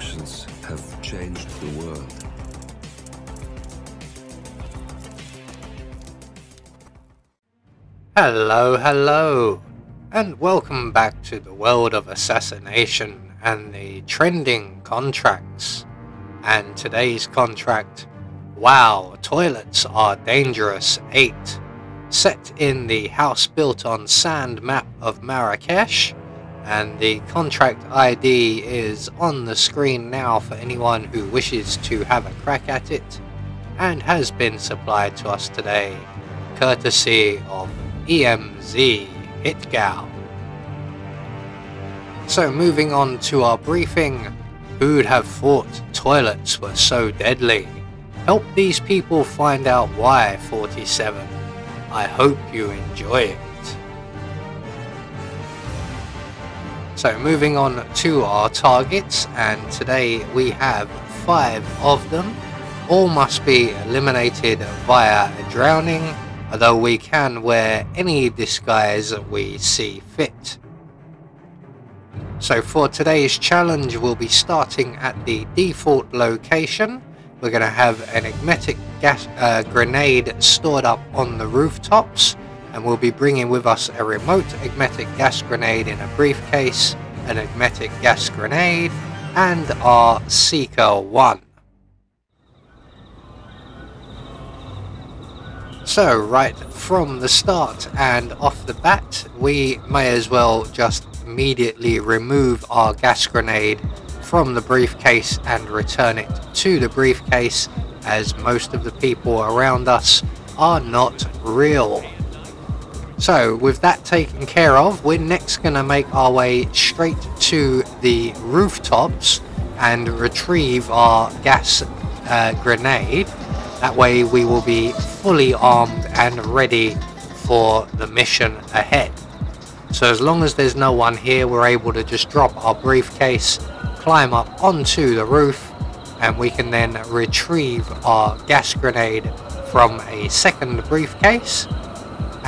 actions have changed the world. Hello, hello, and welcome back to the world of assassination and the trending contracts. And today's contract Wow, toilets are dangerous 8. Set in the house built on sand map of Marrakesh. And the contract ID is on the screen now for anyone who wishes to have a crack at it. And has been supplied to us today, courtesy of EMZ Hitgal. So moving on to our briefing, who'd have thought toilets were so deadly? Help these people find out why 47. I hope you enjoy it. So moving on to our targets and today we have five of them. All must be eliminated via drowning although we can wear any disguise we see fit. So for today's challenge we'll be starting at the default location. We're going to have an emetic gas uh, grenade stored up on the rooftops and we'll be bringing with us a remote emetic gas grenade in a briefcase, an emetic gas grenade and our Sieker 1. So, right from the start and off the bat, we may as well just immediately remove our gas grenade from the briefcase and return it to the briefcase as most of the people around us are not real. So with that taken care of, we're next going to make our way straight to the rooftops and retrieve our gas uh, grenade that way we will be fully armed and ready for the mission ahead. So as long as there's no one here, we're able to just drop our briefcase, climb up onto the roof, and we can then retrieve our gas grenade from a second briefcase.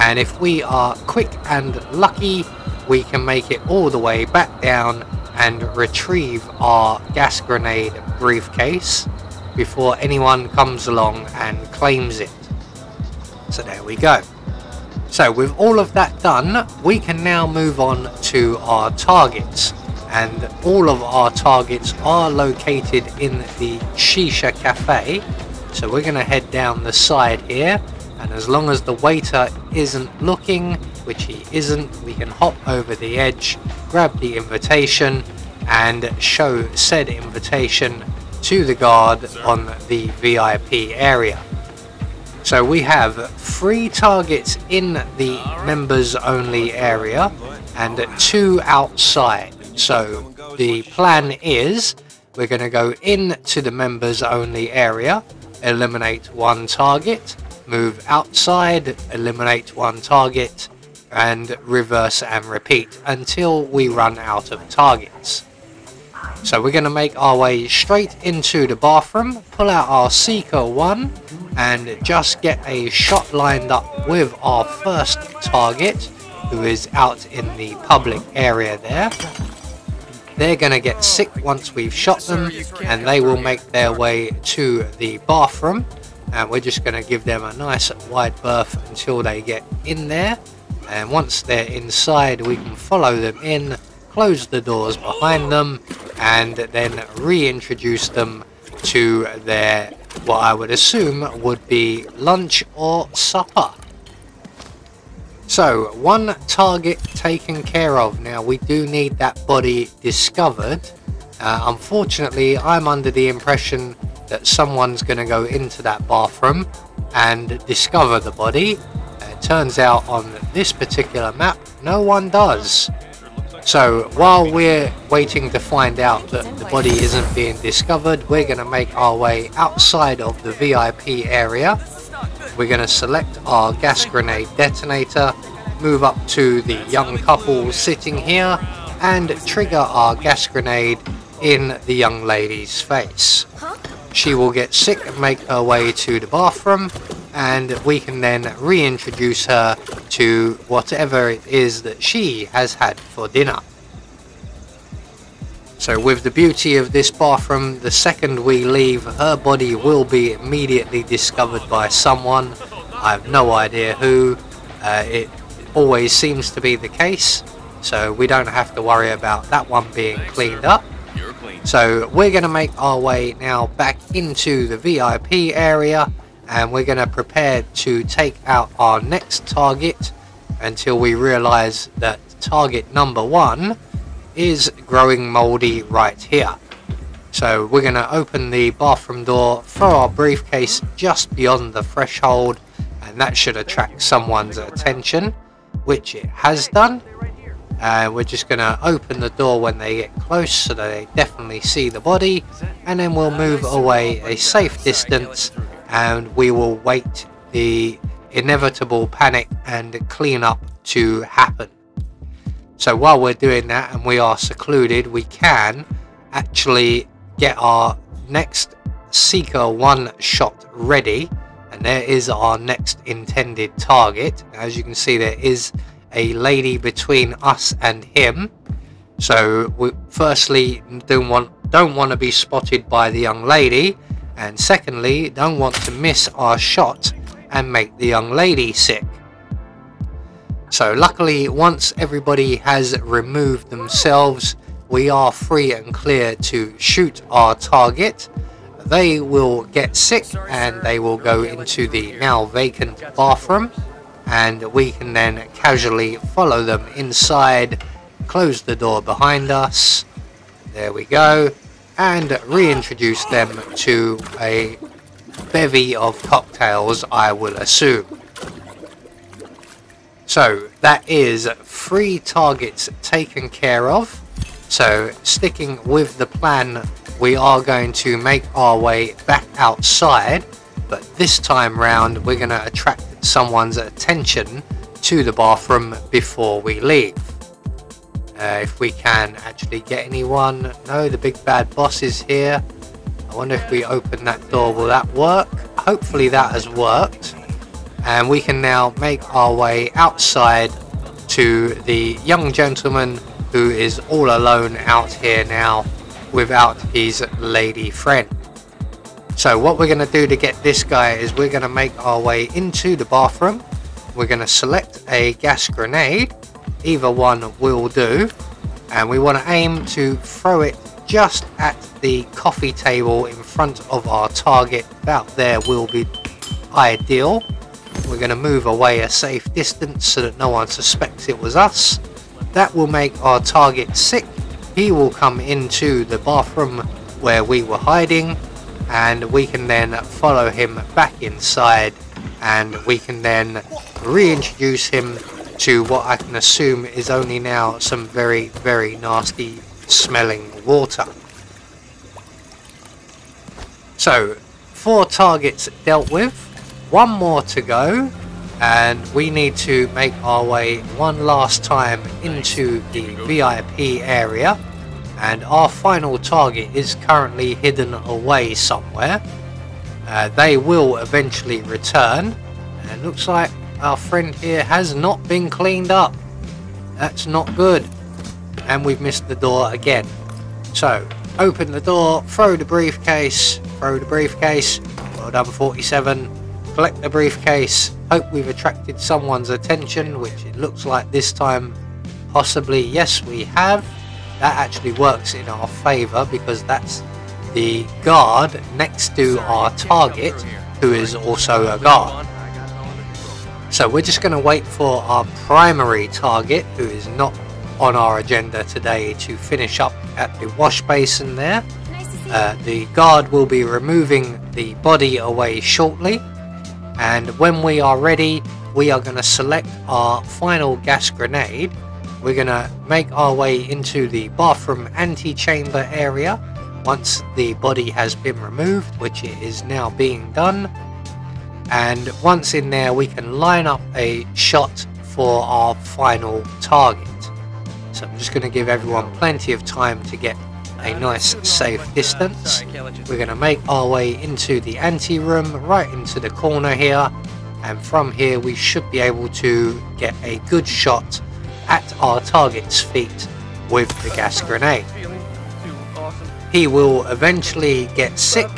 And if we are quick and lucky, we can make it all the way back down and retrieve our gas grenade briefcase before anyone comes along and claims it. So there we go. So with all of that done, we can now move on to our targets. And all of our targets are located in the Shisha Cafe. So we're going to head down the side here. And as long as the waiter isn't looking, which he isn't, we can hop over the edge, grab the invitation, and show said invitation to the guard on the VIP area. So we have three targets in the members only area and two outside. So the plan is we're going to go into the members only area, eliminate one target, move outside, eliminate one target, and reverse and repeat until we run out of targets. So we're going to make our way straight into the bathroom, pull out our Sieker 1 and just get a shot lined up with our first target who is out in the public area there. They're going to get sick once we've shot them and they will make their way to the bathroom and we're just going to give them a nice wide berth until they get in there and once they're inside we can follow them in close the doors behind them and then reintroduce them to their what I would assume would be lunch or supper. So, one target taken care of. Now, we do need that body discovered. Uh, unfortunately, I'm under the impression that someone's going to go into that bathroom and discover the body. Uh, it turns out on this particular map, no one does. So while we're waiting to find out that the body isn't being discovered, we're going to make our way outside of the VIP area. We're going to select our gas grenade detonator, move up to the young couple sitting here, and trigger our gas grenade in the young lady's face. She will get sick and make her way to the bathroom, and we can then reintroduce her to whatever it is that she has had for dinner. So with the beauty of this bathroom, the second we leave, her body will be immediately discovered by someone. I have no idea who. Uh, it always seems to be the case, so we don't have to worry about that one being cleaned up. So we're going to make our way now back into the VIP area and we're going to prepare to take out our next target until we realize that target number one is growing moldy right here. So we're going to open the bathroom door for our briefcase just beyond the threshold and that should attract someone's attention, which it has done. Uh, we're just going to open the door when they get close so they definitely see the body and then we'll move away a safe distance and we will wait the inevitable panic and cleanup to happen. So while we're doing that and we are secluded, we can actually get our next Sieker 1 shot ready. And there is our next intended target. As you can see, there is a lady between us and him. So we firstly don't want don't want to be spotted by the young lady and secondly don't want to miss our shot and make the young lady sick. So luckily once everybody has removed themselves we are free and clear to shoot our target. They will get sick and they will go into the now vacant bathroom and we can then casually follow them inside, close the door behind us, there we go, and reintroduce them to a bevy of cocktails, I will assume. So that is three targets taken care of. So sticking with the plan, we are going to make our way back outside, but this time round we're going to attract someone's attention to the bathroom before we leave. Uh, if we can actually get anyone. No, the big bad boss is here. I wonder if we open that door, will that work? Hopefully that has worked. And we can now make our way outside to the young gentleman who is all alone out here now without his lady friend. So what we're going to do to get this guy is we're going to make our way into the bathroom. We're going to select a gas grenade. Either one will do. And we want to aim to throw it just at the coffee table in front of our target. About there will be ideal. We're going to move away a safe distance so that no one suspects it was us. That will make our target sick. He will come into the bathroom where we were hiding and we can then follow him back inside and we can then reintroduce him to what I can assume is only now some very, very nasty smelling water. So, four targets dealt with, one more to go, and we need to make our way one last time into the VIP area. And our final target is currently hidden away somewhere. Uh, they will eventually return, and looks like our friend here has not been cleaned up. That's not good. And we've missed the door again. So, open the door, throw the briefcase, throw the briefcase. Well done, 47. Collect the briefcase. Hope we've attracted someone's attention, which it looks like this time possibly yes we have. That actually works in our favour because that's the guard next to our target who is also a guard. So we're just going to wait for our primary target, who is not on our agenda today, to finish up at the wash basin there. Uh, the guard will be removing the body away shortly. And when we are ready, we are going to select our final gas grenade. We're going to make our way into the bathroom antechamber area once the body has been removed, which it is now being done. And once in there we can line up a shot for our final target. So I'm just going to give everyone plenty of time to get a nice safe distance. We're going to make our way into the ante room right into the corner here. And from here we should be able to get a good shot at our target's feet with the gas grenade He will eventually get sick,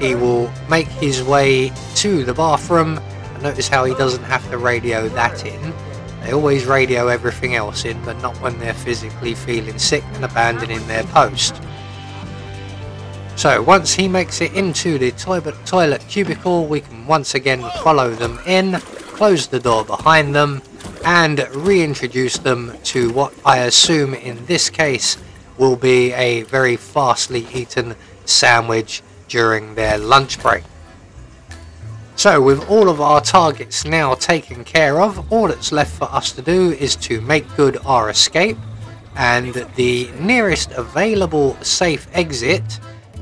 he will make his way to the bathroom, notice how he doesn't have to radio that in. They always radio everything else in, but not when they're physically feeling sick and abandoning their post. So once he makes it into the toilet, toilet cubicle, we can once again follow them in, close the door behind them, and reintroduce them to what I assume in this case will be a very fastly eaten sandwich during their lunch break. So with all of our targets now taken care of, all that's left for us to do is to make good our escape and the nearest available safe exit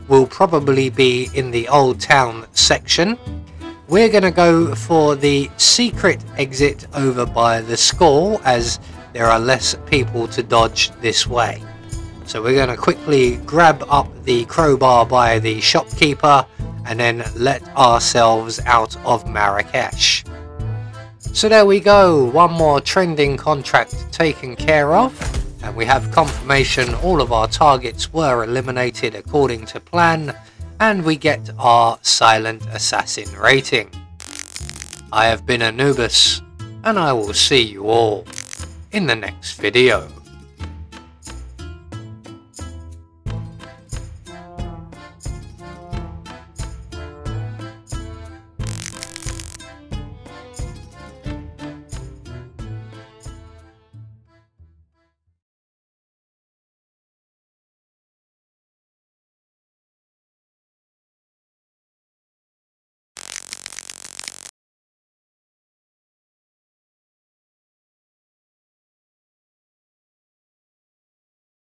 will probably be in the old town section. We're going to go for the secret exit over by the school as there are less people to dodge this way. So we're going to quickly grab up the crowbar by the shopkeeper and then let ourselves out of Marrakesh. So there we go, one more trending contract taken care of and we have confirmation all of our targets were eliminated according to plan and we get our silent assassin rating. I have been Anubis and I will see you all in the next video.